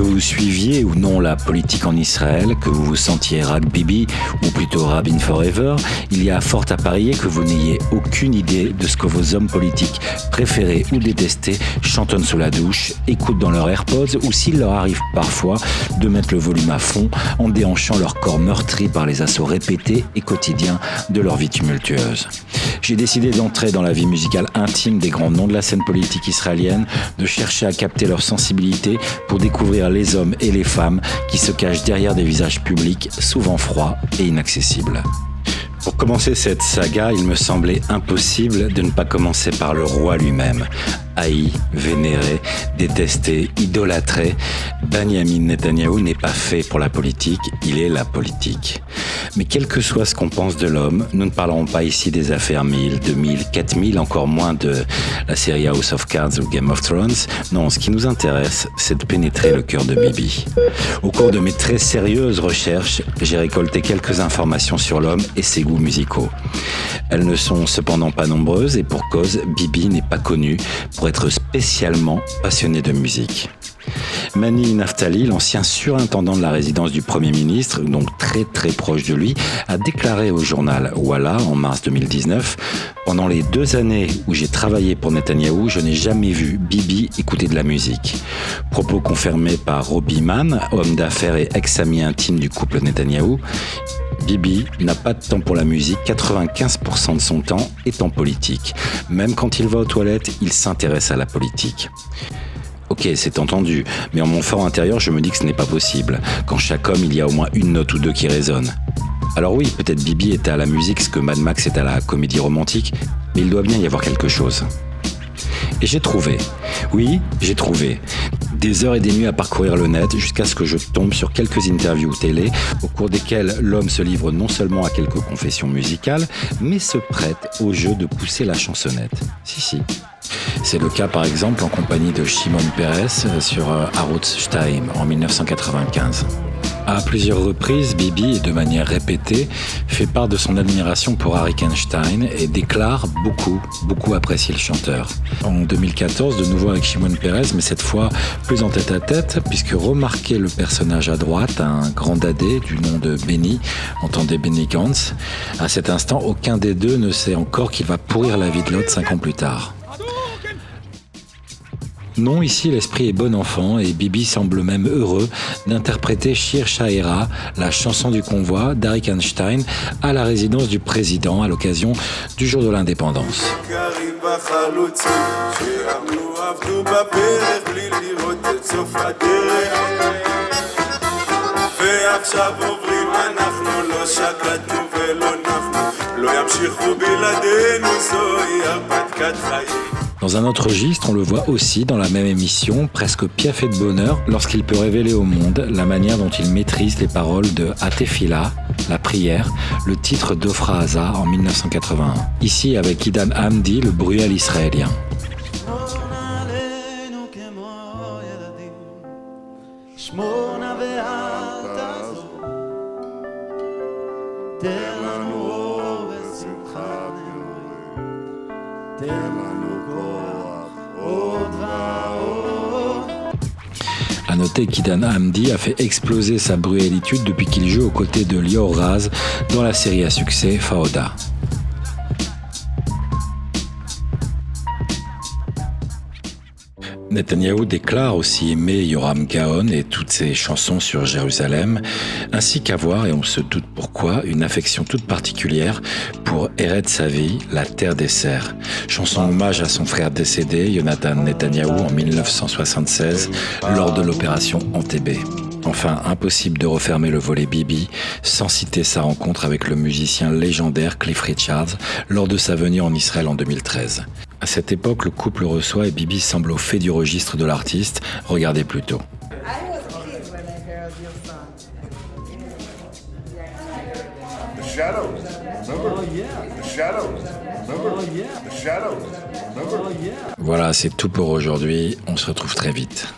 vous suiviez ou non la politique en Israël, que vous vous sentiez Rag Bibi ou plutôt Rabin Forever, il y a fort à parier que vous n'ayez aucune idée de ce que vos hommes politiques préférés ou détestés chantonnent sous la douche, écoutent dans leur AirPods ou s'il leur arrive parfois de mettre le volume à fond en déhanchant leur corps meurtri par les assauts répétés et quotidiens de leur vie tumultueuse. J'ai décidé d'entrer dans la vie musicale intime des grands noms de la scène politique israélienne, de chercher à capter leur sensibilité pour découvrir les hommes et les femmes qui se cachent derrière des visages publics souvent froids et inaccessibles. Pour commencer cette saga, il me semblait impossible de ne pas commencer par le roi lui-même, haï, vénéré, détesté, idolâtré, Benjamin Netanyahu n'est pas fait pour la politique, il est la politique. Mais quel que soit ce qu'on pense de l'homme, nous ne parlerons pas ici des affaires 1000, 2000, 4000, encore moins de la série House of Cards ou Game of Thrones. Non, ce qui nous intéresse, c'est de pénétrer le cœur de Bibi. Au cours de mes très sérieuses recherches, j'ai récolté quelques informations sur l'homme et ses musicaux. Elles ne sont cependant pas nombreuses et pour cause, Bibi n'est pas connu pour être spécialement passionné de musique. Mani Naftali, l'ancien surintendant de la résidence du Premier ministre, donc très très proche de lui, a déclaré au journal Walla en mars 2019 Pendant les deux années où j'ai travaillé pour Netanyahou, je n'ai jamais vu Bibi écouter de la musique. Propos confirmés par Robbie Mann, homme d'affaires et ex-ami intime du couple Netanyahou. Bibi n'a pas de temps pour la musique, 95% de son temps est en politique. Même quand il va aux toilettes, il s'intéresse à la politique. Ok, c'est entendu, mais en mon fort intérieur, je me dis que ce n'est pas possible. Quand chaque homme, il y a au moins une note ou deux qui résonnent. Alors oui, peut-être Bibi était à la musique ce que Mad Max est à la comédie romantique, mais il doit bien y avoir quelque chose. Et j'ai trouvé. Oui, j'ai trouvé. Des heures et des nuits à parcourir le net jusqu'à ce que je tombe sur quelques interviews télé au cours desquelles l'homme se livre non seulement à quelques confessions musicales, mais se prête au jeu de pousser la chansonnette. Si, si. C'est le cas par exemple en compagnie de Shimon Peres sur euh, Arutz Stein en 1995. À plusieurs reprises, Bibi, de manière répétée, fait part de son admiration pour Harry Einstein et déclare beaucoup, beaucoup apprécier le chanteur. En 2014, de nouveau avec Shimon Peres, mais cette fois plus en tête à tête, puisque remarquez le personnage à droite, un grand dadé du nom de Benny, entendez Benny Gantz. À cet instant, aucun des deux ne sait encore qu'il va pourrir la vie de l'autre cinq ans plus tard. Non, ici l'esprit est bon enfant et Bibi semble même heureux d'interpréter Shir Shahira, la chanson du convoi d'Arik Einstein, à la résidence du président à l'occasion du jour de l'indépendance. Dans un autre registre, on le voit aussi dans la même émission, presque piaffé de bonheur, lorsqu'il peut révéler au monde la manière dont il maîtrise les paroles de Atefila, la prière, le titre d'Ofra en 1981. Ici avec Idan Hamdi, le bruel israélien. À noter qu'Idan Hamdi a fait exploser sa brutalité depuis qu'il joue aux côtés de Lior Raz dans la série à succès Faoda. Netanyahu déclare aussi aimer Yoram Gaon et toutes ses chansons sur Jérusalem, ainsi qu'avoir, et on se doute pourquoi, une affection toute particulière pour Eretz Savi, la terre des serfs. Chanson hommage à son frère décédé, Jonathan Netanyahu, en 1976, lors de l'opération Entebbe. Enfin, impossible de refermer le volet Bibi sans citer sa rencontre avec le musicien légendaire Cliff Richards lors de sa venue en Israël en 2013. À cette époque, le couple reçoit et Bibi semble au fait du registre de l'artiste. Regardez plutôt. Voilà, c'est tout pour aujourd'hui. On se retrouve très vite.